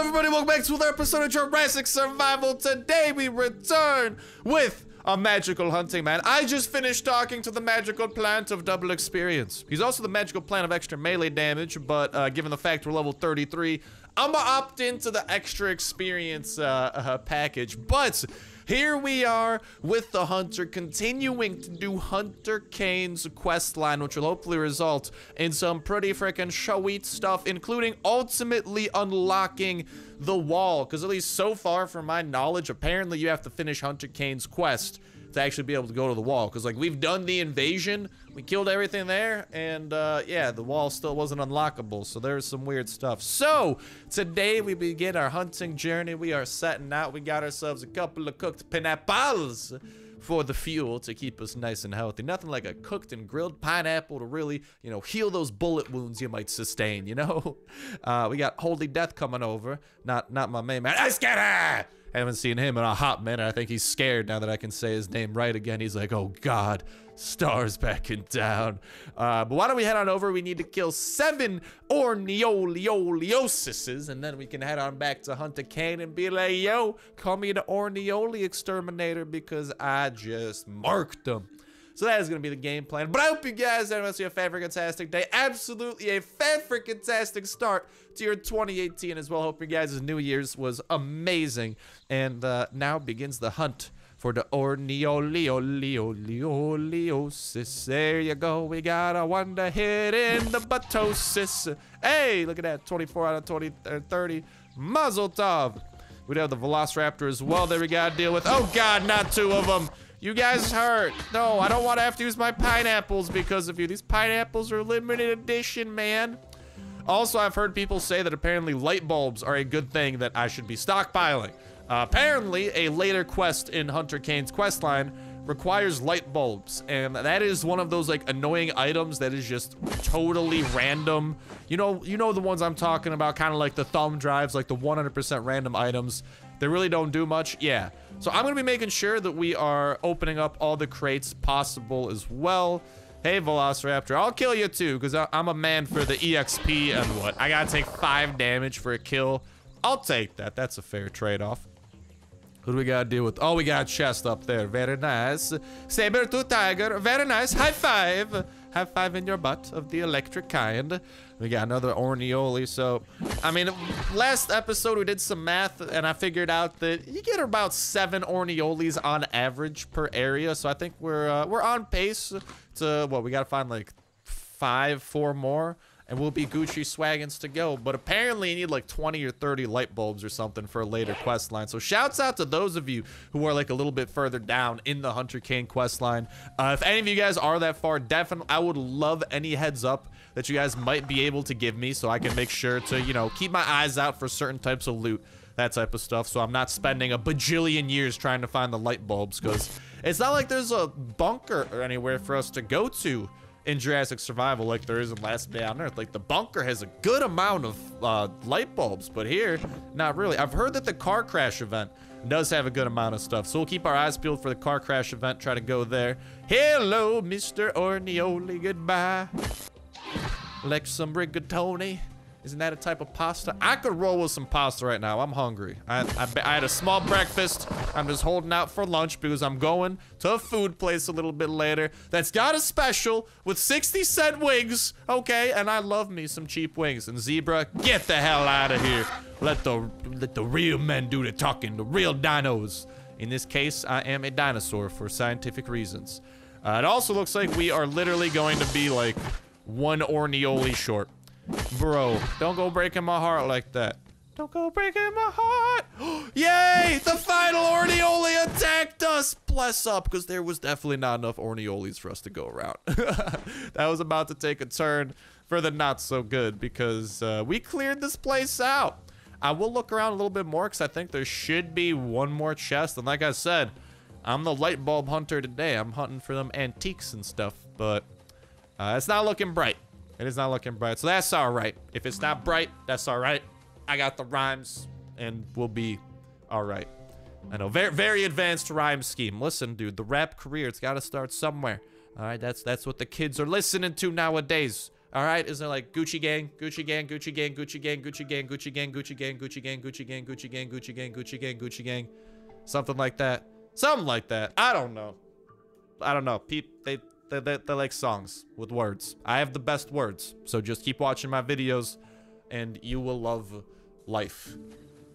everybody, welcome back to another episode of Jurassic Survival. Today we return with a magical hunting man. I just finished talking to the magical plant of double experience. He's also the magical plant of extra melee damage, but uh, given the fact we're level 33, I'm gonna opt into the extra experience uh, uh, package. But here we are with the hunter continuing to do Hunter Kane's quest line, which will hopefully result in some pretty freaking sweet stuff, including ultimately unlocking the wall. Because at least so far, from my knowledge, apparently you have to finish Hunter Kane's quest to actually be able to go to the wall. Because like we've done the invasion, we killed everything there, and uh, yeah, the wall still wasn't unlockable. So there's some weird stuff. So today we begin our hunting journey. We are setting out. We got ourselves a couple of cooked pineapples for the fuel to keep us nice and healthy. Nothing like a cooked and grilled pineapple to really, you know, heal those bullet wounds you might sustain, you know? Uh, we got Holy Death coming over. Not not my main man. I scared her! I haven't seen him in a hot minute. I think he's scared now that I can say his name right again. He's like, oh God, stars backing down. Uh, but why don't we head on over? We need to kill seven Orneolioliosises, and then we can head on back to Hunter Kane and be like, yo, call me the Orneoli Exterminator because I just marked them. So that is going to be the game plan. But I hope you guys have a fantastic day. Absolutely a fantastic start to your 2018 as well. Hope you guys' New Year's was amazing. And uh, now begins the hunt for the Orneoliolioliosis. There you go. We got a to hit in the buttosis. Hey, look at that. 24 out of 20, uh, 30. Muzzle tov. We'd have the Velociraptor as well that we got to deal with. Oh, God, not two of them. You guys hurt. No, I don't want to have to use my pineapples because of you. These pineapples are limited edition, man. Also, I've heard people say that apparently light bulbs are a good thing that I should be stockpiling. Uh, apparently, a later quest in Hunter Kane's quest line requires light bulbs, and that is one of those like annoying items that is just totally random. You know, you know the ones I'm talking about, kind of like the thumb drives, like the 100% random items. They really don't do much. Yeah. So I'm going to be making sure that we are opening up all the crates possible as well. Hey, Velociraptor, I'll kill you too, because I'm a man for the EXP and what? I got to take five damage for a kill. I'll take that. That's a fair trade-off. Who do we got to deal with? Oh, we got a chest up there. Very nice. Saber-tooth tiger. Very nice. High five. High five in your butt of the electric kind. We got another Orneoli. So, I mean, last episode we did some math and I figured out that you get about seven Orneolis on average per area. So I think we're uh, we're on pace to what we got to find like five, four more and we'll be Gucci swaggins to go. But apparently you need like 20 or 30 light bulbs or something for a later quest line. So shouts out to those of you who are like a little bit further down in the Hunter Kane quest line. Uh, if any of you guys are that far, definitely, I would love any heads up that you guys might be able to give me so I can make sure to, you know, keep my eyes out for certain types of loot that type of stuff so I'm not spending a bajillion years trying to find the light bulbs because it's not like there's a bunker or anywhere for us to go to in Jurassic Survival like there is in Last Day on Earth. Like the bunker has a good amount of uh, light bulbs, but here, not really. I've heard that the car crash event does have a good amount of stuff. So we'll keep our eyes peeled for the car crash event, try to go there. Hello, Mr. Ornioli, goodbye. Like some rigatoni. Isn't that a type of pasta? I could roll with some pasta right now. I'm hungry. I, I, I, had a small breakfast. I'm just holding out for lunch because I'm going to a food place a little bit later that's got a special with 60 cent wings, okay? And I love me some cheap wings. And Zebra, get the hell out of here. Let the, let the real men do the talking, the real dinos. In this case, I am a dinosaur for scientific reasons. Uh, it also looks like we are literally going to be like one Orneoli short. Bro, don't go breaking my heart like that. Don't go breaking my heart. Yay! The final Orneoli attacked us. Bless up, because there was definitely not enough Orneolis for us to go around. that was about to take a turn for the not so good because uh, we cleared this place out. I will look around a little bit more because I think there should be one more chest. And like I said, I'm the light bulb hunter today. I'm hunting for them antiques and stuff, but uh, it's not looking bright. It is not looking bright. So that's all right. If it's not bright, that's all right. I got the rhymes and we'll be all right. I know, very, very advanced rhyme scheme. Listen, dude, the rap career, it's got to start somewhere. All right, that's that's what the kids are listening to nowadays. All right, is there like Gucci gang, Gucci gang, Gucci gang, Gucci gang, Gucci gang, Gucci gang, Gucci gang, Gucci gang, Gucci gang, Gucci gang, Gucci gang, Gucci gang, Gucci gang, something like that, something like that. I don't know. I don't know. Peep, they they, they they like songs with words. I have the best words, so just keep watching my videos, and you will love life,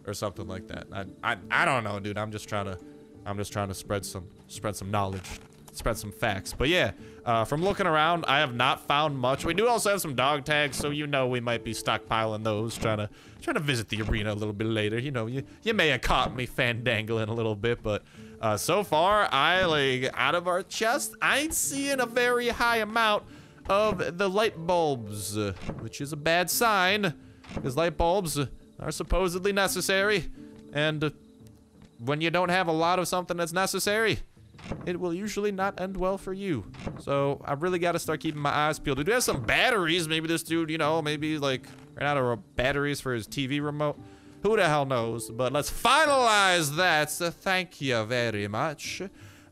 or something like that. I I I don't know, dude. I'm just trying to, I'm just trying to spread some spread some knowledge spread some facts. But yeah, uh, from looking around, I have not found much. We do also have some dog tags, so you know we might be stockpiling those, trying to trying to visit the arena a little bit later. You know, you you may have caught me fandangling a little bit, but uh, so far, I like out of our chest, I ain't seeing a very high amount of the light bulbs, which is a bad sign, because light bulbs are supposedly necessary, and when you don't have a lot of something that's necessary, it will usually not end well for you. So I really got to start keeping my eyes peeled. We do have some batteries. Maybe this dude, you know, maybe like ran out of batteries for his TV remote. Who the hell knows? But let's finalize that. So thank you very much.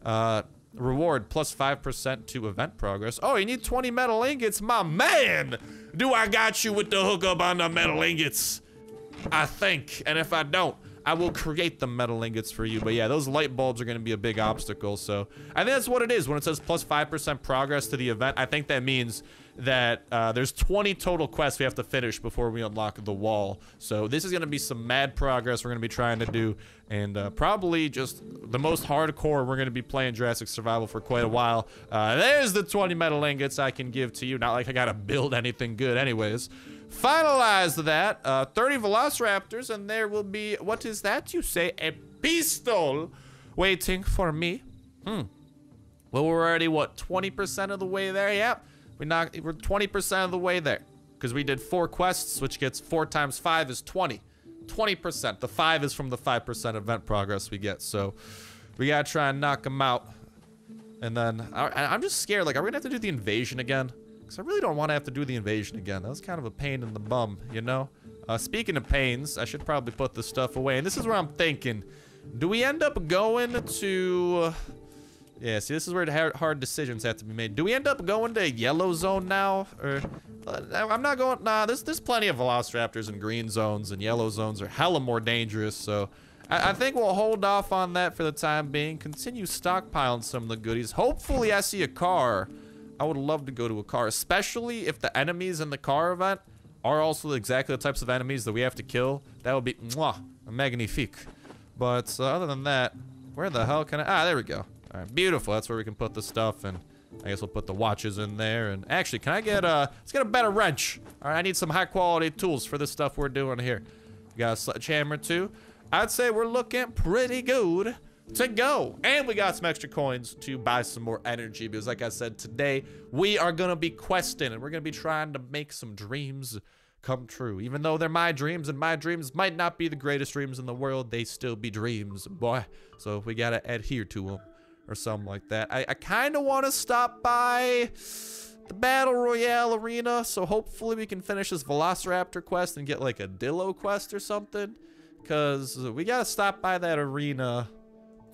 Uh, reward plus 5% to event progress. Oh, you need 20 metal ingots? My man! Do I got you with the hookup on the metal ingots? I think. And if I don't, I will create the metal ingots for you. But yeah, those light bulbs are going to be a big obstacle. So I think that's what it is. When it says plus 5% progress to the event, I think that means that uh, there's 20 total quests we have to finish before we unlock the wall. So this is going to be some mad progress we're going to be trying to do. And uh, probably just the most hardcore we're going to be playing Jurassic Survival for quite a while. Uh, there's the 20 metal ingots I can give to you. Not like I got to build anything good anyways finalize that. Uh, 30 Velociraptors, and there will be, what is that you say? A pistol waiting for me. Hmm. Well, we're already, what, 20% of the way there? Yep. We knocked, we're 20% of the way there. Because we did four quests, which gets four times five is 20. 20%. The five is from the 5% event progress we get. So we gotta try and knock them out. And then, I, I'm just scared. Like, are we gonna have to do the invasion again? Because I really don't want to have to do the invasion again. That was kind of a pain in the bum, you know? Uh, speaking of pains, I should probably put this stuff away. And this is where I'm thinking. Do we end up going to... Uh, yeah, see, this is where hard, decisions have to be made. Do we end up going to yellow zone now? Or... Uh, I'm not going... Nah, there's, there's plenty of Velociraptors in green zones, and yellow zones are hella more dangerous, so... I, I think we'll hold off on that for the time being. Continue stockpiling some of the goodies. Hopefully I see a car I would love to go to a car, especially if the enemies in the car event are also exactly the types of enemies that we have to kill. That would be mwah, magnifique. But uh, other than that, where the hell can I? Ah, there we go. All right, beautiful. That's where we can put the stuff, and I guess we'll put the watches in there. And actually, can I get a? Let's get a better wrench. All right, I need some high quality tools for this stuff we're doing here. We got a sledgehammer too. I'd say we're looking pretty good to go. And we got some extra coins to buy some more energy because like I said, today we are going to be questing and we're going to be trying to make some dreams come true. Even though they're my dreams and my dreams might not be the greatest dreams in the world, they still be dreams, boy. So we got to adhere to them or something like that. I, I kind of want to stop by the Battle Royale arena. So hopefully we can finish this Velociraptor quest and get like a Dillo quest or something. Because we got to stop by that arena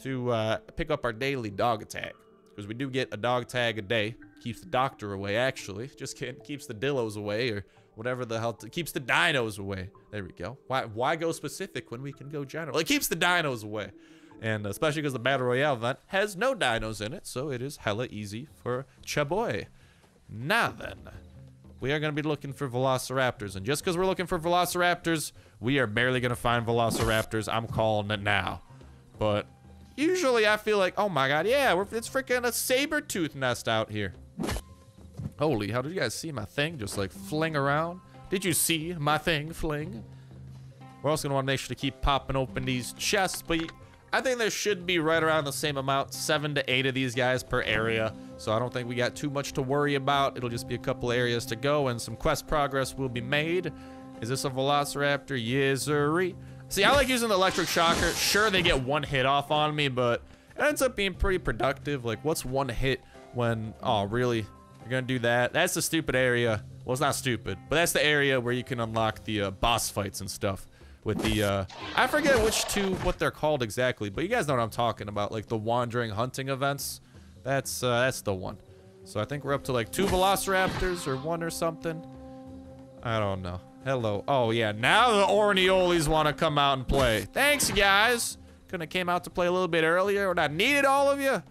to uh, pick up our daily dog tag. Because we do get a dog tag a day. Keeps the doctor away, actually. Just keeps the dillos away or whatever the hell. keeps the dinos away. There we go. Why, why go specific when we can go general? It keeps the dinos away. And especially because the Battle Royale event has no dinos in it. So it is hella easy for Chaboy. Now then, we are going to be looking for Velociraptors. And just because we're looking for Velociraptors, we are barely going to find Velociraptors. I'm calling it now. But Usually I feel like, oh my god, yeah, it's freaking a saber tooth nest out here. Holy, how did you guys see my thing just like fling around? Did you see my thing fling? We're also gonna wanna make sure to keep popping open these chests, but I think there should be right around the same amount, seven to eight of these guys per area. So I don't think we got too much to worry about. It'll just be a couple areas to go and some quest progress will be made. Is this a Velociraptor? Yes, sirree. See, I like using the electric shocker. Sure, they get one hit off on me, but it ends up being pretty productive. Like, what's one hit when, oh, really? You're gonna do that? That's the stupid area. Well, it's not stupid, but that's the area where you can unlock the uh, boss fights and stuff with the, uh, I forget which two, what they're called exactly, but you guys know what I'm talking about, like the wandering hunting events. That's, uh, that's the one. So I think we're up to like two Velociraptors or one or something. I don't know. Hello. Oh, yeah. Now the Orneolis want to come out and play. Thanks, guys. Couldn't have came out to play a little bit earlier when I needed all of you.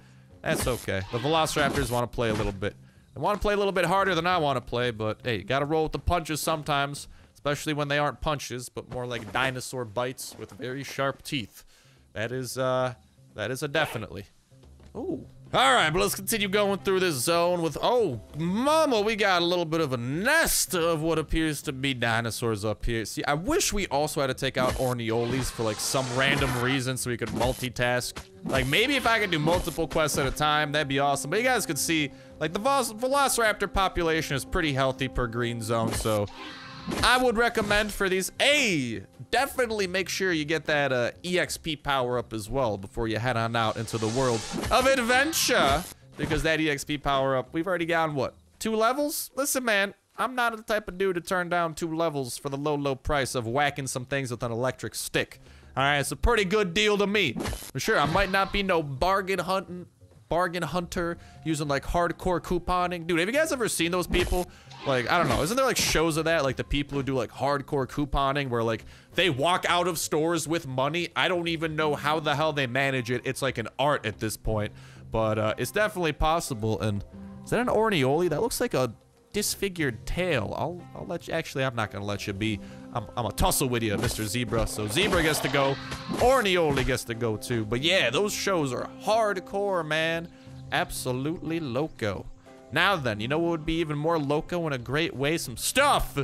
That's okay. The Velociraptors want to play a little bit. They want to play a little bit harder than I want to play, but hey, you got to roll with the punches sometimes, especially when they aren't punches, but more like dinosaur bites with very sharp teeth. That is, uh, that is a definitely. Ooh. All right, but let's continue going through this zone with, oh, mama, we got a little bit of a nest of what appears to be dinosaurs up here. See, I wish we also had to take out Orneolis for like some random reason so we could multitask. Like maybe if I could do multiple quests at a time, that'd be awesome. But you guys could see, like the Velociraptor population is pretty healthy per green zone, so I would recommend for these, A, definitely make sure you get that uh, EXP power up as well before you head on out into the world of adventure. Because that EXP power up, we've already gotten what? Two levels? Listen, man, I'm not the type of dude to turn down two levels for the low, low price of whacking some things with an electric stick. All right, it's a pretty good deal to me. For sure, I might not be no bargain hunting, bargain hunter using like hardcore couponing. Dude, have you guys ever seen those people like, I don't know. Isn't there like shows of that? Like the people who do like hardcore couponing where like they walk out of stores with money. I don't even know how the hell they manage it. It's like an art at this point. But uh, it's definitely possible. And is that an Orneoli? That looks like a disfigured tail. I'll, I'll let you, actually, I'm not to let you be. I'm, I'm a tussle with you, Mr. Zebra. So Zebra gets to go. Orneoli gets to go too. But yeah, those shows are hardcore, man. Absolutely loco. Now then, you know what would be even more loco in a great way? Some stuff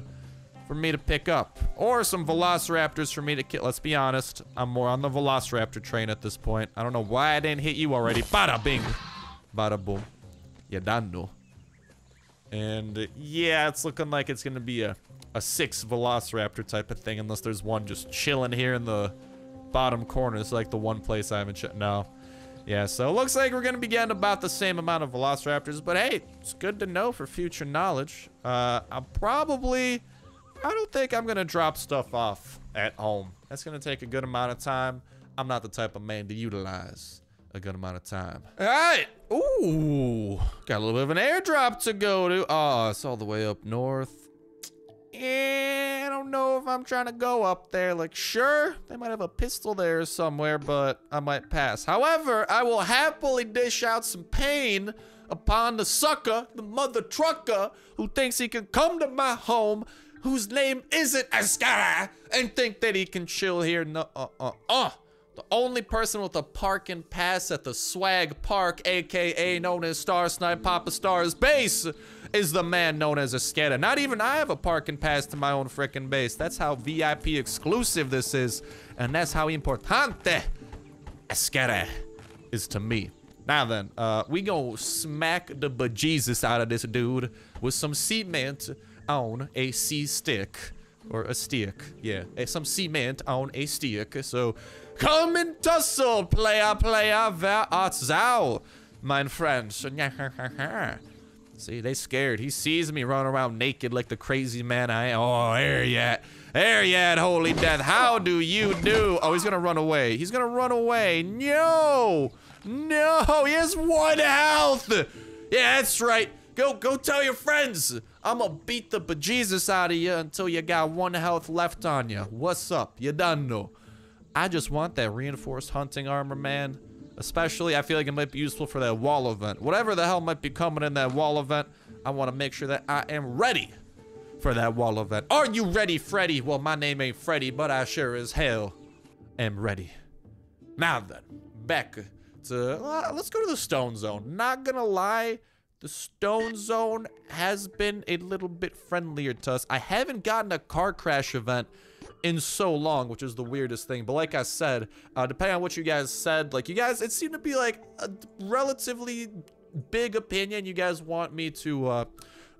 for me to pick up. Or some Velociraptors for me to kill. Let's be honest. I'm more on the Velociraptor train at this point. I don't know why I didn't hit you already. Bada bing. Bada boom. Ya dando. And uh, yeah, it's looking like it's going to be a, a six Velociraptor type of thing. Unless there's one just chilling here in the bottom corner. It's like the one place I haven't... No. Yeah, so it looks like we're going to be getting about the same amount of Velociraptors, but hey, it's good to know for future knowledge. Uh, I'm probably... I don't think I'm going to drop stuff off at home. That's going to take a good amount of time. I'm not the type of man to utilize a good amount of time. All right. Ooh, got a little bit of an airdrop to go to. Oh, it's all the way up north. I don't know if I'm trying to go up there. Like, sure, they might have a pistol there somewhere, but I might pass. However, I will happily dish out some pain upon the sucker, the mother trucker, who thinks he can come to my home, whose name isn't Ascara, and think that he can chill here. No, uh, uh, uh. The only person with a parking pass at the Swag Park, aka known as Starsnipe Papa Star's base, is the man known as Esqueda. Not even I have a parking pass to my own freaking base. That's how VIP exclusive this is, and that's how importante Esqueda is to me. Now then, uh, we go smack the bejesus out of this dude with some cement on a C stick. Or a stick, yeah. Some cement on a stick. So Come and tussle, player, player, wer art thou, mine friend? See, they scared. He sees me running around naked like the crazy man I am. Oh, there yet. There at, holy death. How do you do? Oh, he's gonna run away. He's gonna run away. No! No! He has one health! Yeah, that's right. Go, go tell your friends. I'm gonna beat the bejesus out of you until you got one health left on you. What's up? You done know. I just want that reinforced hunting armor, man. Especially, I feel like it might be useful for that wall event. Whatever the hell might be coming in that wall event, I want to make sure that I am ready for that wall event. Are you ready, Freddy? Well, my name ain't Freddy, but I sure as hell am ready. Now then, back to, uh, let's go to the stone zone. Not gonna lie, the stone zone has been a little bit friendlier to us. I haven't gotten a car crash event in so long, which is the weirdest thing. But like I said, uh, depending on what you guys said, like you guys, it seemed to be like a relatively big opinion. You guys want me to, uh,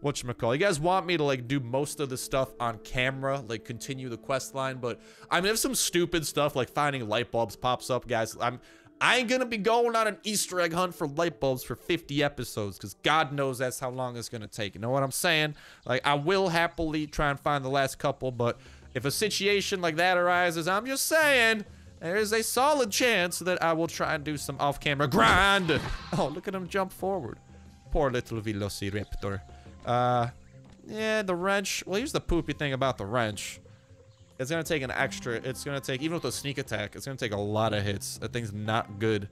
whatchamacall, you guys want me to like do most of the stuff on camera, like continue the quest line. But I mean, if some stupid stuff like finding light bulbs pops up, guys, I'm, I ain't gonna be going on an Easter egg hunt for light bulbs for 50 episodes because God knows that's how long it's gonna take. You know what I'm saying? Like, I will happily try and find the last couple, but if a situation like that arises, I'm just saying, there's a solid chance that I will try and do some off-camera grind. Oh, look at him jump forward. Poor little Velociraptor. Uh, yeah, the wrench. Well, here's the poopy thing about the wrench. It's gonna take an extra. It's gonna take even with a sneak attack. It's gonna take a lot of hits. That thing's not good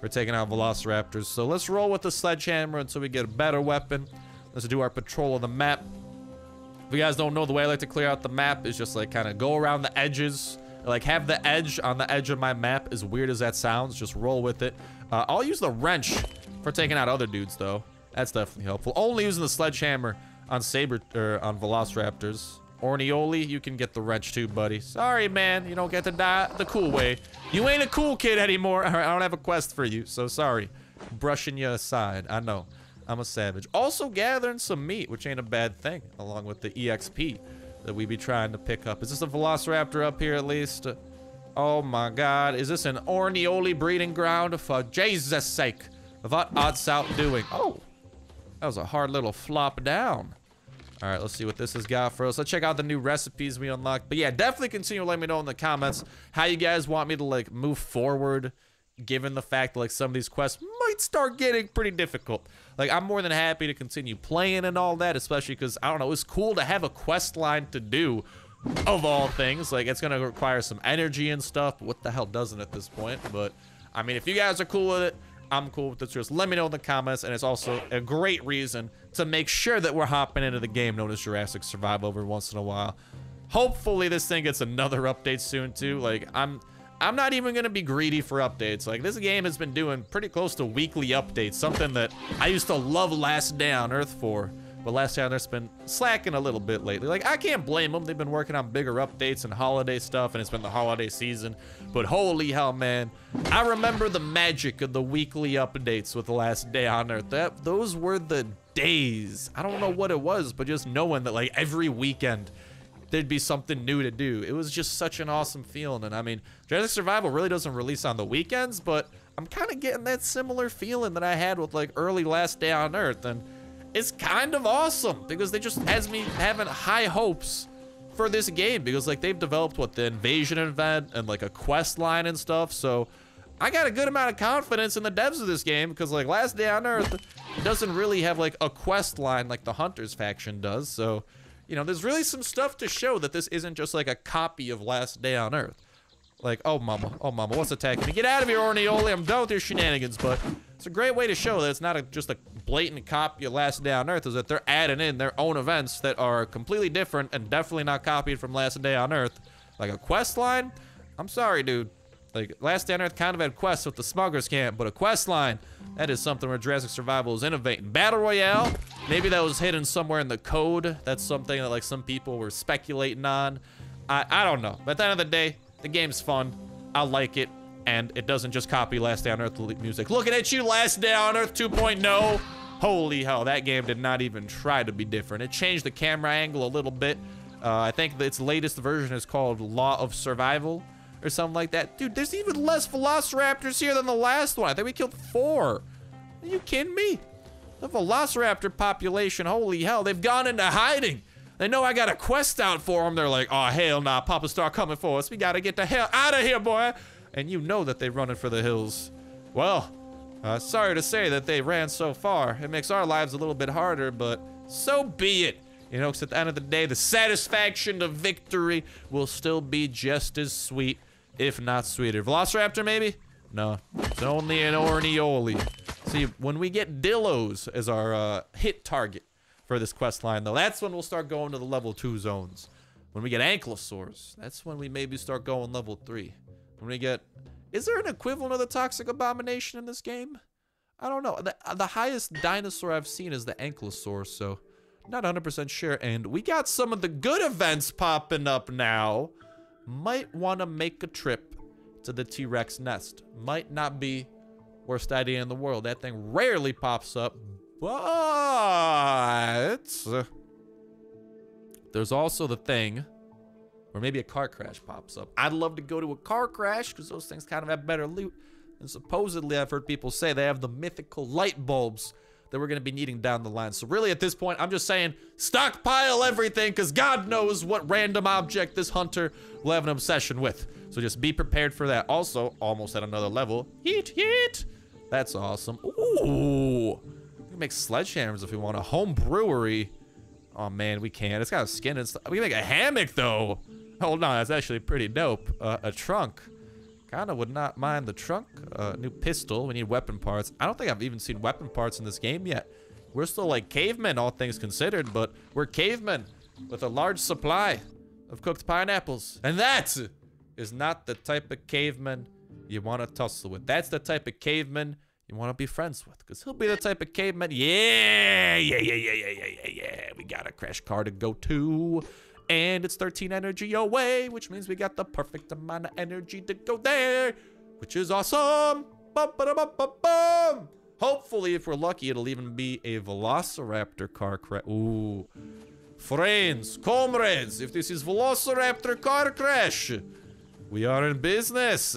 for taking out Velociraptors. So let's roll with the sledgehammer until we get a better weapon. Let's do our patrol of the map. If you guys don't know, the way I like to clear out the map is just like kind of go around the edges. Like have the edge on the edge of my map, as weird as that sounds, just roll with it. Uh, I'll use the wrench for taking out other dudes though. That's definitely helpful. Only using the sledgehammer on Saber, or on Velociraptors. Orneoli, you can get the wrench too, buddy. Sorry, man. You don't get to die the cool way. You ain't a cool kid anymore. I don't have a quest for you, so sorry. Brushing you aside. I know. I'm a savage. Also gathering some meat, which ain't a bad thing, along with the EXP that we be trying to pick up. Is this a Velociraptor up here at least? Oh my god. Is this an Orneoli breeding ground? For Jesus' sake. What odds out doing? Oh. That was a hard little flop down. All right, let's see what this has got for us. Let's check out the new recipes we unlocked. But yeah, definitely continue letting me know in the comments how you guys want me to like move forward given the fact that like some of these quests might start getting pretty difficult. Like I'm more than happy to continue playing and all that, especially because I don't know, it's cool to have a quest line to do of all things. Like it's gonna require some energy and stuff. What the hell doesn't at this point? But I mean, if you guys are cool with it, I'm cool with this. Just let me know in the comments, and it's also a great reason to make sure that we're hopping into the game known as Jurassic Survival every once in a while. Hopefully this thing gets another update soon too. Like I'm I'm not even gonna be greedy for updates. Like this game has been doing pretty close to weekly updates, something that I used to love Last Day on Earth for. But Last Day on Earth's been slacking a little bit lately. Like I can't blame them. They've been working on bigger updates and holiday stuff, and it's been the holiday season. But holy hell, man. I remember the magic of the weekly updates with last day on Earth. That Those were the days. I don't know what it was, but just knowing that like every weekend there'd be something new to do. It was just such an awesome feeling. And I mean, Jurassic Survival really doesn't release on the weekends, but I'm kind of getting that similar feeling that I had with like early Last Day on Earth. And it's kind of awesome because they just has me having high hopes for this game because like they've developed what the invasion event and like a quest line and stuff. So I got a good amount of confidence in the devs of this game because like Last Day on Earth doesn't really have like a quest line like the Hunters faction does. So, you know, there's really some stuff to show that this isn't just like a copy of Last Day on Earth. Like, oh mama, oh mama, what's attacking me? Get out of here, Orneoli. I'm done with your shenanigans, but it's a great way to show that it's not a, just a blatant copy of Last Day on Earth, is that they're adding in their own events that are completely different and definitely not copied from Last Day on Earth. Like a quest line? I'm sorry, dude. Like, Last Day on Earth kind of had quests with the smugglers camp, but a quest line, that is something where Jurassic Survival is innovating. Battle Royale, maybe that was hidden somewhere in the code. That's something that, like, some people were speculating on. I, I don't know. But at the end of the day, the game's fun. I like it. And it doesn't just copy Last Day on Earth music. Looking at you, Last Day on Earth 2.0. Holy hell, that game did not even try to be different. It changed the camera angle a little bit. Uh, I think its latest version is called Law of Survival or something like that. Dude, there's even less Velociraptors here than the last one. I think we killed four. Are you kidding me? The Velociraptor population, holy hell, they've gone into hiding. They know I got a quest out for them. They're like, oh, hell nah, Papa Star coming for us. We gotta get the hell out of here, boy. And you know that they're running for the hills. Well, uh, sorry to say that they ran so far. It makes our lives a little bit harder, but so be it. You know, because at the end of the day, the satisfaction of victory will still be just as sweet, if not sweeter. Velociraptor, maybe? No, it's only an Orneoli. See, when we get Dillos as our uh, hit target for this quest line, though, that's when we'll start going to the level 2 zones. When we get Ankylosaurs, that's when we maybe start going level 3. When we get... Is there an equivalent of the Toxic Abomination in this game? I don't know. The, the highest dinosaur I've seen is the Ankylosaur, so not 100% sure. And we got some of the good events popping up now. Might want to make a trip to the T-Rex nest. Might not be worst idea in the world. That thing rarely pops up, but there's also the thing or maybe a car crash pops up. I'd love to go to a car crash because those things kind of have better loot. And supposedly, I've heard people say they have the mythical light bulbs that we're going to be needing down the line. So really, at this point, I'm just saying stockpile everything because God knows what random object this hunter will have an obsession with. So just be prepared for that. Also, almost at another level. Heat, heat. That's awesome. Ooh. We can make sledgehammers if we want. A home brewery. Oh, man, we can't. It's got a skin and stuff. We can make a hammock, though. Hold on, that's actually pretty dope. Uh, a trunk. Kinda would not mind the trunk. Uh, new pistol. We need weapon parts. I don't think I've even seen weapon parts in this game yet. We're still like cavemen, all things considered, but we're cavemen with a large supply of cooked pineapples. And that is not the type of caveman you want to tussle with. That's the type of caveman you want to be friends with. Because he'll be the type of caveman. Yeah, yeah, yeah, yeah, yeah, yeah, yeah, yeah. We got a crash car to go to. And it's 13 energy away, which means we got the perfect amount of energy to go there, which is awesome. Bum, ba, bum, bum, bum. Hopefully, if we're lucky, it'll even be a Velociraptor car crash. Ooh. Friends, comrades, if this is Velociraptor car crash, we are in business.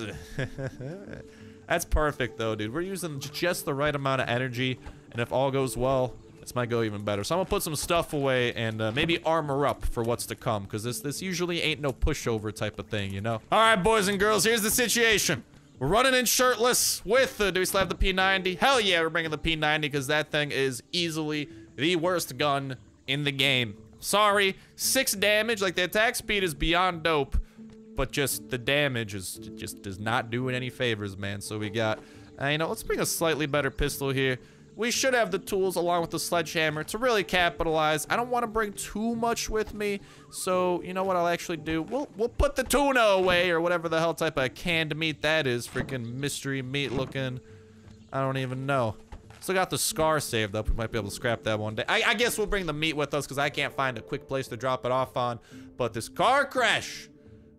That's perfect, though, dude. We're using just the right amount of energy, and if all goes well, this might go even better. So I'm gonna put some stuff away and uh, maybe armor up for what's to come, because this this usually ain't no pushover type of thing, you know? All right, boys and girls, here's the situation. We're running in shirtless with, uh, do we still have the P90? Hell yeah, we're bringing the P90, because that thing is easily the worst gun in the game. Sorry, six damage, like the attack speed is beyond dope, but just the damage is just does not do it any favors, man. So we got, uh, you know, let's bring a slightly better pistol here. We should have the tools along with the sledgehammer to really capitalize. I don't want to bring too much with me, so you know what I'll actually do? We'll we'll put the tuna away or whatever the hell type of canned meat that is. Freaking mystery meat looking. I don't even know. Still got the scar saved up. We might be able to scrap that one day. I, I guess we'll bring the meat with us because I can't find a quick place to drop it off on. But this car crash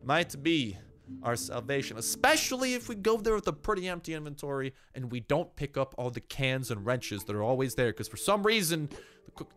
might be our salvation, especially if we go there with a pretty empty inventory and we don't pick up all the cans and wrenches that are always there. Because for some reason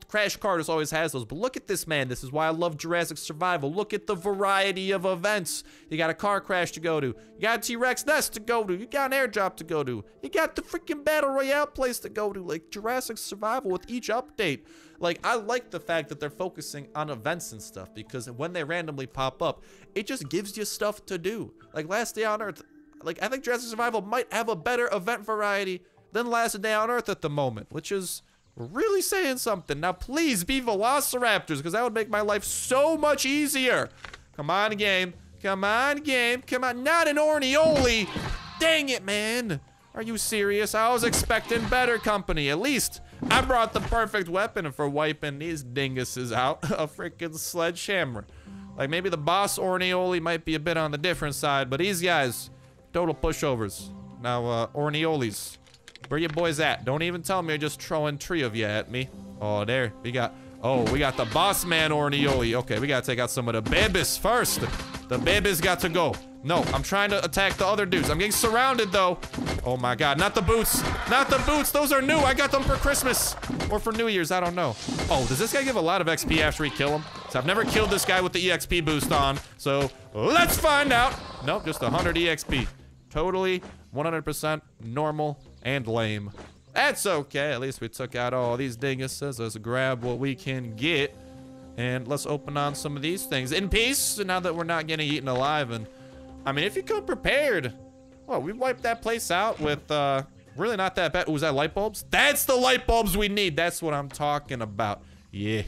crash cart always has those but look at this man. This is why i love jurassic survival. Look at the variety of events. You got a car crash to go to. You got a t-rex nest to go to. You got an airdrop to go to. You got the freaking battle royale place to go to. Like jurassic survival with each update. Like i like the fact that they're focusing on events and stuff because when they randomly pop up it just gives you stuff to do. Like last day on earth like i think jurassic survival might have a better event variety than last day on earth at the moment which is really saying something. Now, please be Velociraptors, because that would make my life so much easier. Come on, game. Come on, game. Come on. Not an Orneoli. Dang it, man. Are you serious? I was expecting better company. At least I brought the perfect weapon for wiping these dinguses out. a freaking sledgehammer. Like, maybe the boss Orneoli might be a bit on the different side, but these guys, total pushovers. Now, uh, Orneolis. Where you boys at? Don't even tell me you're just throwing three of you at me. Oh, there. We got... Oh, we got the boss man Orneoli. Okay, we gotta take out some of the babies first. The babies got to go. No, I'm trying to attack the other dudes. I'm getting surrounded, though. Oh, my God. Not the boots. Not the boots. Those are new. I got them for Christmas. Or for New Year's. I don't know. Oh, does this guy give a lot of XP after we kill him? So I've never killed this guy with the EXP boost on. So let's find out. Nope, just 100 EXP. Totally 100% normal and lame. That's okay. At least we took out all these dinguses. Let's grab what we can get. And let's open on some of these things in peace. Now that we're not getting eaten alive. And I mean, if you come prepared, well, we wiped that place out with uh, really not that bad. Was that light bulbs? That's the light bulbs we need. That's what I'm talking about. Yeah.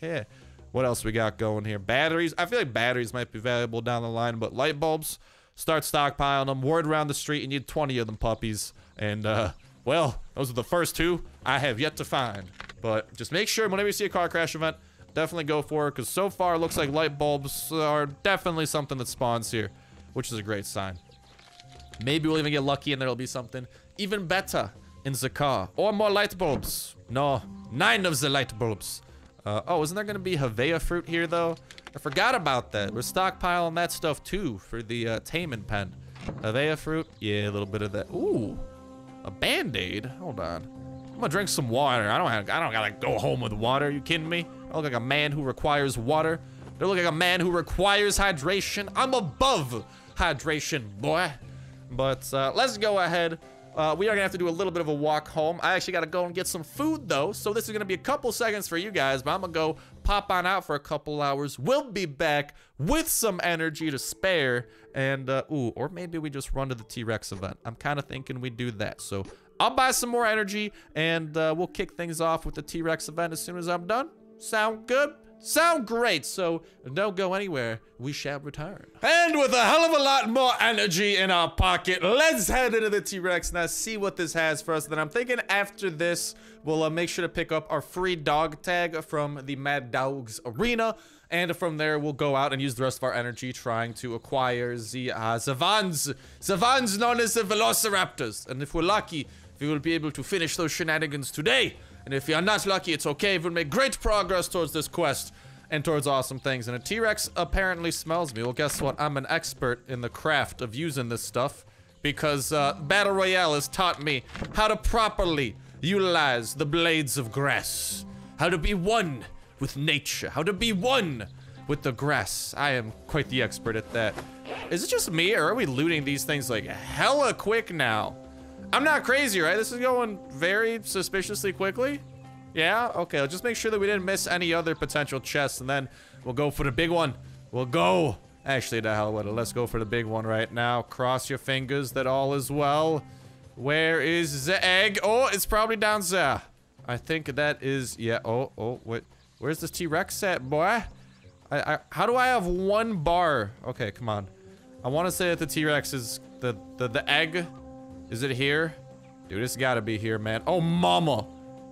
What else we got going here? Batteries. I feel like batteries might be valuable down the line, but light bulbs, start stockpiling them. Word around the street, you need 20 of them puppies. And, uh, well, those are the first two I have yet to find. But just make sure whenever you see a car crash event, definitely go for it. Because so far, it looks like light bulbs are definitely something that spawns here. Which is a great sign. Maybe we'll even get lucky and there'll be something even better in the car. Or more light bulbs. No, nine of the light bulbs. Uh, oh, isn't there going to be Havea fruit here, though? I forgot about that. We're stockpiling that stuff, too, for the uh, pen. Havea fruit? Yeah, a little bit of that. Ooh, a band-aid? Hold on. I'm gonna drink some water. I don't have, I don't gotta go home with water. You kidding me? I look like a man who requires water. I look like a man who requires hydration. I'm above hydration, boy. But uh, let's go ahead. Uh, we are gonna have to do a little bit of a walk home. I actually gotta go and get some food though, so this is gonna be a couple seconds for you guys, but I'm gonna go pop on out for a couple hours. We'll be back with some energy to spare, and uh, ooh, or maybe we just run to the T-Rex event. I'm kind of thinking we do that, so I'll buy some more energy and uh, we'll kick things off with the T-Rex event as soon as I'm done. Sound good? Sound great. So don't go anywhere. We shall return. And with a hell of a lot more energy in our pocket, let's head into the T-Rex now, see what this has for us. Then I'm thinking after this, we'll uh, make sure to pick up our free dog tag from the Mad Dogs Arena. And from there, we'll go out and use the rest of our energy trying to acquire the uh, Savans. Savans known as the Velociraptors. And if we're lucky, we will be able to finish those shenanigans today. And if you're not lucky, it's okay. We'll make great progress towards this quest and towards awesome things. And a T-Rex apparently smells me. Well, guess what? I'm an expert in the craft of using this stuff because uh, Battle Royale has taught me how to properly utilize the blades of grass, how to be one with nature, how to be one with the grass. I am quite the expert at that. Is it just me, or are we looting these things like hella quick now? I'm not crazy, right? This is going very suspiciously quickly. Yeah? Okay, I'll just make sure that we didn't miss any other potential chests, and then we'll go for the big one. We'll go. Actually, the hell with it. Let's go for the big one right now. Cross your fingers that all is well. Where is the egg? Oh, it's probably down there. I think that is... Yeah, oh, oh, what? Where's this T-Rex at, boy? I, I, how do I have one bar? Okay, come on. I want to say that the T-Rex is... The, the, the egg is it here? Dude, it's gotta be here, man. Oh, mama.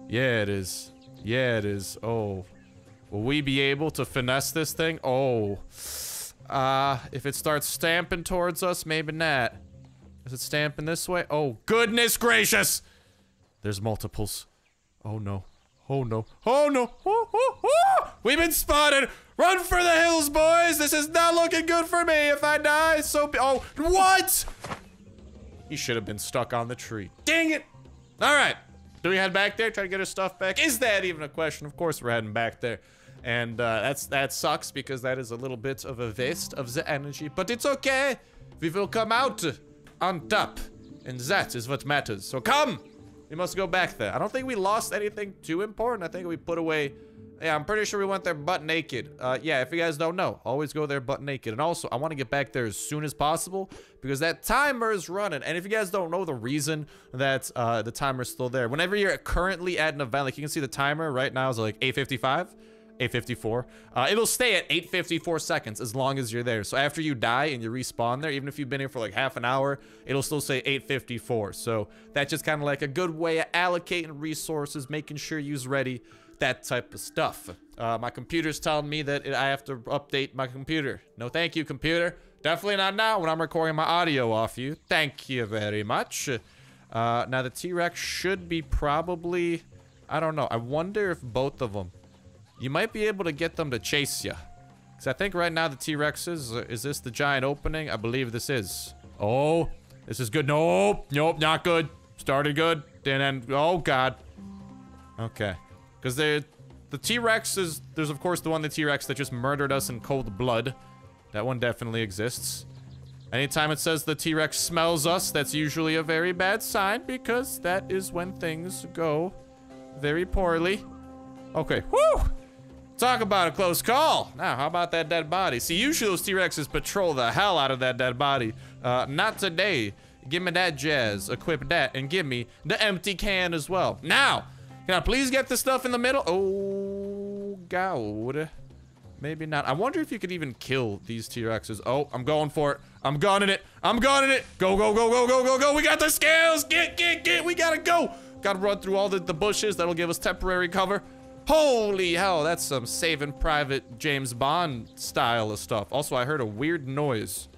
Yeah, it is. Yeah, it is. Oh. Will we be able to finesse this thing? Oh. Uh, if it starts stamping towards us, maybe not. Is it stamping this way? Oh, goodness gracious! There's multiples. Oh, no. Oh, no. Oh, no. Oh, oh, oh! We've been spotted! Run for the hills, boys! This is not looking good for me if I die. So, be- oh, what? He should have been stuck on the tree. Dang it! All right. Do we head back there, try to get our stuff back? Is that even a question? Of course we're heading back there. And uh, that's that sucks because that is a little bit of a waste of the energy. But it's okay. We will come out on top. And that is what matters. So come! We must go back there. I don't think we lost anything too important. I think we put away yeah, I'm pretty sure we went there butt naked. Uh, yeah, if you guys don't know, always go there butt naked. And also, I want to get back there as soon as possible because that timer is running. And if you guys don't know the reason that uh, the timer is still there, whenever you're currently at an event, like you can see the timer right now is like 8.55. 854. Uh, it'll stay at 854 seconds as long as you're there. So after you die and you respawn there, even if you've been here for like half an hour, it'll still say 854. So that's just kind of like a good way of allocating resources, making sure you're ready that type of stuff. Uh, my computer's telling me that I have to update my computer. No thank you, computer. Definitely not now when I'm recording my audio off you. Thank you very much. Uh, now, the T-Rex should be probably... I don't know. I wonder if both of them... You might be able to get them to chase you. Because I think right now the T-Rex is... Uh, is this the giant opening? I believe this is. Oh, this is good. Nope. Nope, not good. Started good. Then, then oh, God. Okay. Because the T-Rex is, there's of course the one, the T-Rex that just murdered us in cold blood. That one definitely exists. Anytime it says the T-Rex smells us, that's usually a very bad sign because that is when things go very poorly. Okay, whoo! Talk about a close call. Now, how about that dead body? See, usually those T-Rexes patrol the hell out of that dead body. Uh, not today. Give me that jazz, equip that, and give me the empty can as well. Now, can I please get the stuff in the middle? Oh, God. Maybe not. I wonder if you could even kill these T-Rexes. Oh, I'm going for it. I'm gunning it. I'm gunning it. Go, go, go, go, go, go, go. We got the scales. Get, get, get. We gotta go. Gotta run through all the, the bushes. That'll give us temporary cover. Holy hell, that's some Saving Private James Bond style of stuff. Also, I heard a weird noise.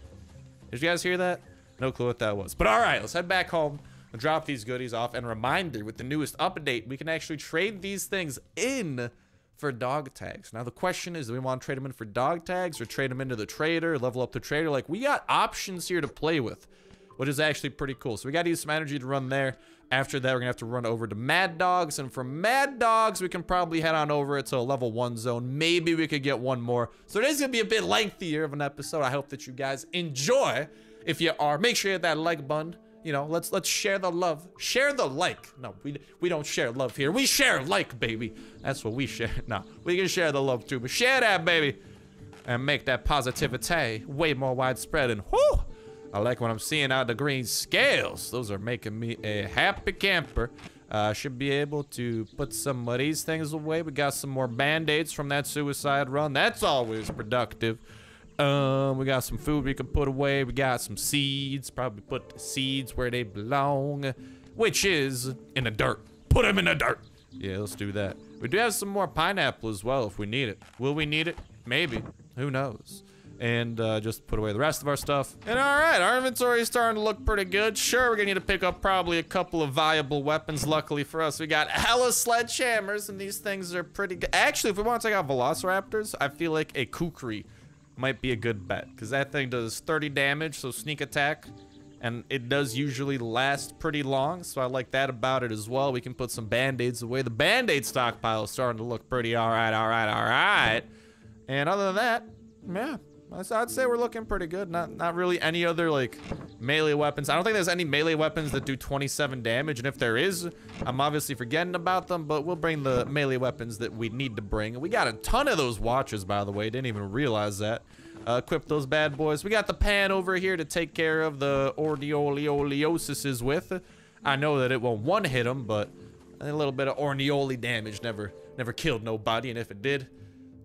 Did you guys hear that? No clue what that was. But all right, let's head back home drop these goodies off. And reminder, with the newest update, we can actually trade these things in for dog tags. Now the question is, do we want to trade them in for dog tags or trade them into the trader, level up the trader? Like we got options here to play with, which is actually pretty cool. So we got to use some energy to run there. After that, we're gonna have to run over to Mad Dogs, and from Mad Dogs, we can probably head on over to a level one zone. Maybe we could get one more. So is gonna be a bit lengthier of an episode. I hope that you guys enjoy. If you are, make sure you hit that like button you know, let's let's share the love. Share the like. No, we we don't share love here. We share like, baby. That's what we share. No, we can share the love too, but share that, baby. And make that positivity way more widespread. And whoo, I like what I'm seeing out of the green scales. Those are making me a happy camper. Uh, should be able to put some of these things away. We got some more band-aids from that suicide run. That's always productive. Um, we got some food we can put away. We got some seeds. Probably put the seeds where they belong, which is in the dirt. Put them in the dirt. Yeah, let's do that. We do have some more pineapple as well if we need it. Will we need it? Maybe. Who knows? and uh, just put away the rest of our stuff. And all right, our inventory is starting to look pretty good. Sure, we're gonna need to pick up probably a couple of viable weapons. Luckily for us, we got hella sledgehammers, and these things are pretty good. Actually, if we want to take out velociraptors, I feel like a kukri might be a good bet because that thing does 30 damage, so sneak attack. And it does usually last pretty long, so I like that about it as well. We can put some band-aids away. The band-aid stockpile is starting to look pretty all right, all right, all right. And other than that, yeah, I'd say we're looking pretty good. Not not really any other like melee weapons. I don't think there's any melee weapons that do 27 damage. And if there is, I'm obviously forgetting about them. But we'll bring the melee weapons that we need to bring. We got a ton of those watches, by the way. Didn't even realize that. Uh, equip those bad boys. We got the pan over here to take care of the orniolioliosis with. I know that it won't one hit them, but a little bit of ornioli damage never never killed nobody. And if it did,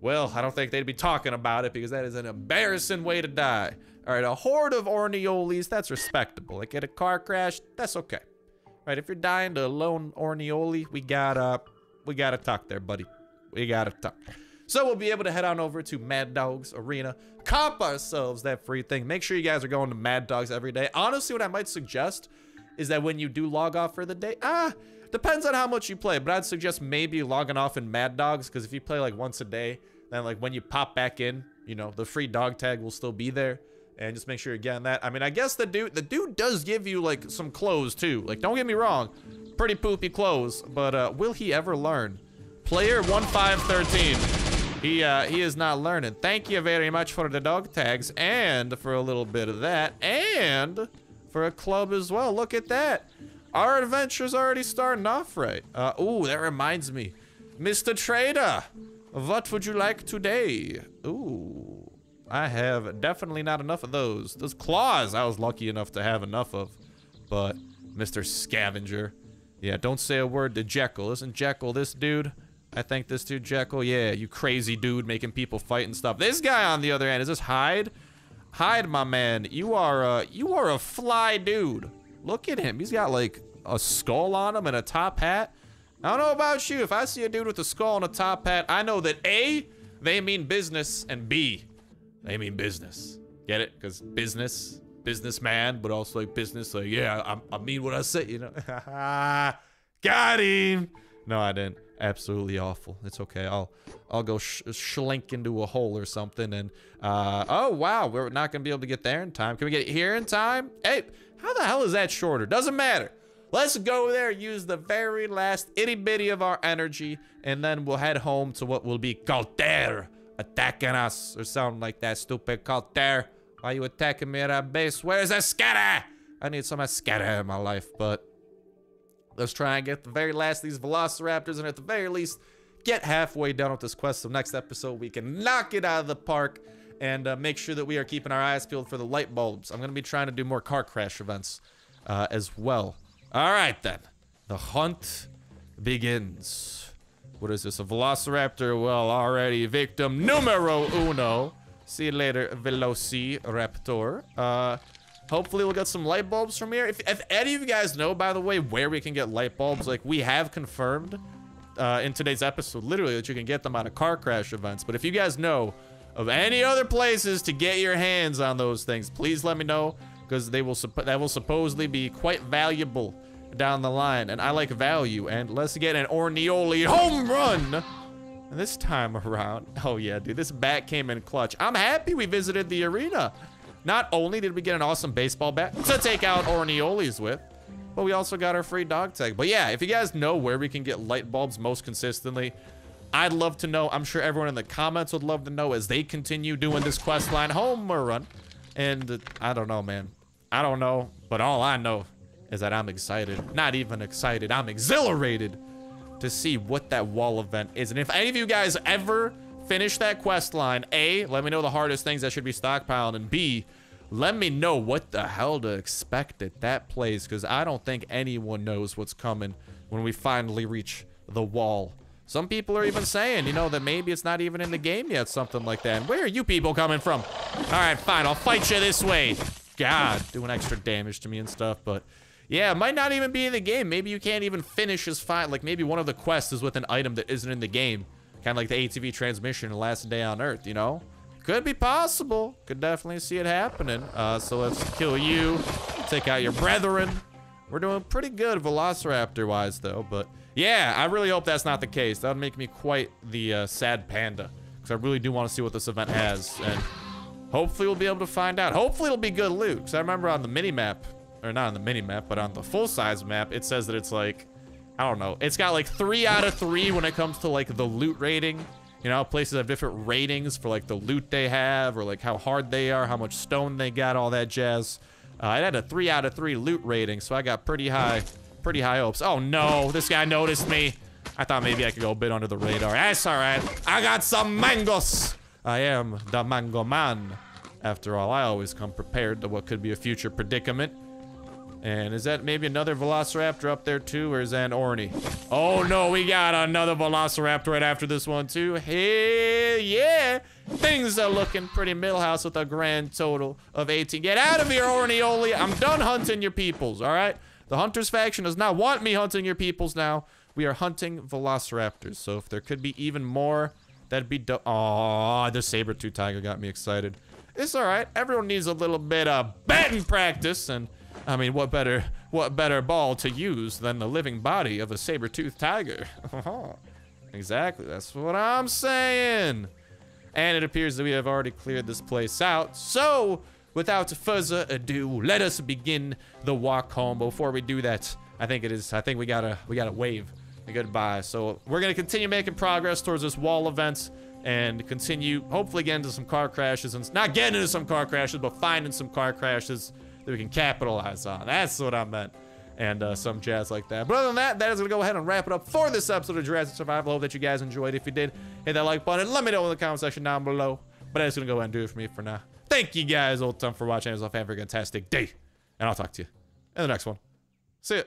well, I don't think they'd be talking about it because that is an embarrassing way to die. All right, a horde of Orneolis, that's respectable. Like get a car crash, that's okay. All right, if you're dying to a lone Orneoli, we gotta, we gotta talk there, buddy. We gotta talk. So we'll be able to head on over to Mad Dogs Arena, cop ourselves that free thing. Make sure you guys are going to Mad Dogs every day. Honestly, what I might suggest is that when you do log off for the day, ah, depends on how much you play, but I'd suggest maybe logging off in Mad Dogs because if you play like once a day, then like when you pop back in, you know, the free dog tag will still be there. And just make sure you're getting that. I mean, I guess the dude, the dude does give you like some clothes too. Like, don't get me wrong, pretty poopy clothes. But uh, will he ever learn? Player 1513. He uh, he is not learning. Thank you very much for the dog tags and for a little bit of that and for a club as well. Look at that. Our adventure's already starting off right. Uh, ooh, that reminds me. Mr. Trader, what would you like today? Ooh, I have definitely not enough of those. Those claws I was lucky enough to have enough of. But Mr. Scavenger, yeah, don't say a word to Jekyll. Isn't Jekyll this dude? I think this dude Jekyll, yeah, you crazy dude making people fight and stuff. This guy on the other end, is this Hyde? Hyde, my man, you are a, you are a fly dude. Look at him. He's got like a skull on him and a top hat. I don't know about you. If I see a dude with a skull and a top hat, I know that A, they mean business, and B, they mean business. Get it? Because business, businessman, but also like business, like, yeah, I, I mean what I say, you know? Got him! No, I didn't. Absolutely awful. It's okay. I'll I'll go sh schlink into a hole or something and uh oh wow, we're not gonna be able to get there in time. Can we get here in time? Hey, how the hell is that shorter? Doesn't matter. Let's go there, use the very last itty bitty of our energy, and then we'll head home to what will be Kalter attacking us, or something like that, stupid Kalter. Why are you attacking me at our base? Where's Escada? I need some Escada in my life, but let's try and get the very last of these Velociraptors, and at the very least, get halfway done with this quest. So next episode, we can knock it out of the park and uh, make sure that we are keeping our eyes peeled for the light bulbs. I'm going to be trying to do more car crash events uh, as well. All right, then. The hunt begins. What is this? A velociraptor? Well, already victim numero uno. See you later, Velociraptor. Uh, hopefully we'll get some light bulbs from here. If, if any of you guys know, by the way, where we can get light bulbs, like we have confirmed uh, in today's episode, literally, that you can get them out of car crash events. But if you guys know of any other places to get your hands on those things, please let me know because they will that will supposedly be quite valuable down the line. And I like value. And let's get an Orneoli home run. This time around, oh yeah, dude, this bat came in clutch. I'm happy we visited the arena. Not only did we get an awesome baseball bat to take out Orneolis with, but we also got our free dog tag. But yeah, if you guys know where we can get light bulbs most consistently, I'd love to know. I'm sure everyone in the comments would love to know as they continue doing this quest line home run. And I don't know, man. I don't know, but all I know is that I'm excited. Not even excited. I'm exhilarated to see what that wall event is. And if any of you guys ever finish that quest line, A, let me know the hardest things that should be stockpiled, and B, let me know what the hell to expect at that place because I don't think anyone knows what's coming when we finally reach the wall. Some people are even saying, you know, that maybe it's not even in the game yet, something like that. And where are you people coming from? All right, fine, I'll fight you this way. God, doing extra damage to me and stuff, but yeah, it might not even be in the game. Maybe you can't even finish his fight. Like maybe one of the quests is with an item that isn't in the game. Kind of like the ATV transmission Last Day on Earth, you know? Could be possible. Could definitely see it happening. Uh, so let's kill you. Take out your brethren. We're doing pretty good Velociraptor-wise, though. But yeah, I really hope that's not the case. That would make me quite the uh, sad panda. Because I really do want to see what this event has. And hopefully we'll be able to find out. Hopefully it'll be good loot. Because I remember on the mini-map, or not on the mini-map, but on the full-size map, it says that it's like, I don't know. It's got like three out of three when it comes to like the loot rating. You know, places have different ratings for like the loot they have or like how hard they are, how much stone they got, all that jazz. Uh, it had a three out of three loot rating, so I got pretty high, pretty high hopes. Oh no, this guy noticed me. I thought maybe I could go a bit under the radar. That's all right. I got some mangoes. I am the mango man. After all, I always come prepared to what could be a future predicament. And is that maybe another Velociraptor up there too, or is that an Orny? Oh no, we got another Velociraptor right after this one too. Hey, yeah. Things are looking pretty Milhouse with a grand total of 18. Get out of here, Orneoli. I'm done hunting your peoples, all right? The Hunters faction does not want me hunting your peoples now. We are hunting Velociraptors, so if there could be even more, that'd be dope. Aw, the saber-tooth tiger got me excited. It's all right. Everyone needs a little bit of batting practice, and I mean, what better what better ball to use than the living body of a saber-toothed tiger? exactly, that's what I'm saying. And it appears that we have already cleared this place out. So, without further ado, let us begin the walk home. Before we do that, I think it is I think we gotta we gotta wave a goodbye. So we're gonna continue making progress towards this wall event and continue hopefully getting into some car crashes and not getting into some car crashes, but finding some car crashes that we can capitalize on. That's what I meant. And uh, some jazz like that. But other than that, that is going to go ahead and wrap it up for this episode of Jurassic Survival. Hope that you guys enjoyed. If you did, hit that like button. Let me know in the comment section down below. But that's going to go ahead and do it for me for now. Thank you guys, old time, for watching. It was a fantastic day. And I'll talk to you in the next one. See ya.